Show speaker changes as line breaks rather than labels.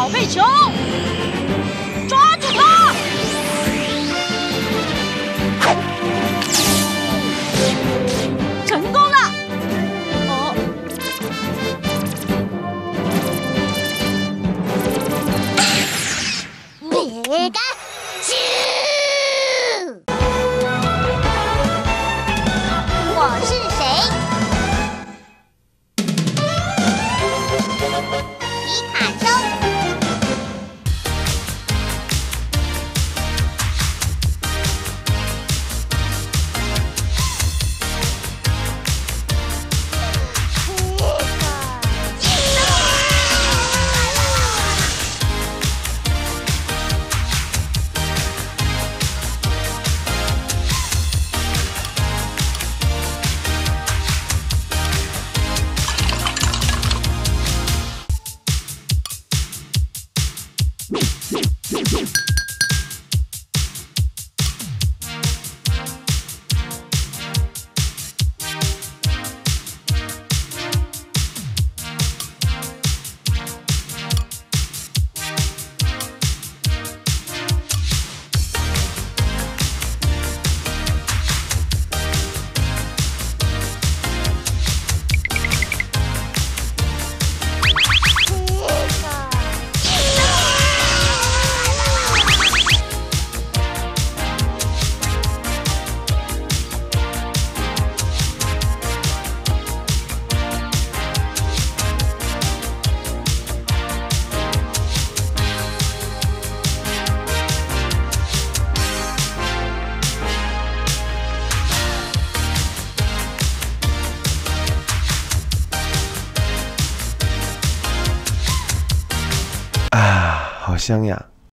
宝贝球，抓住它！成功了！哦，
别干！啾！我是谁？皮卡丘。
啊，好香呀！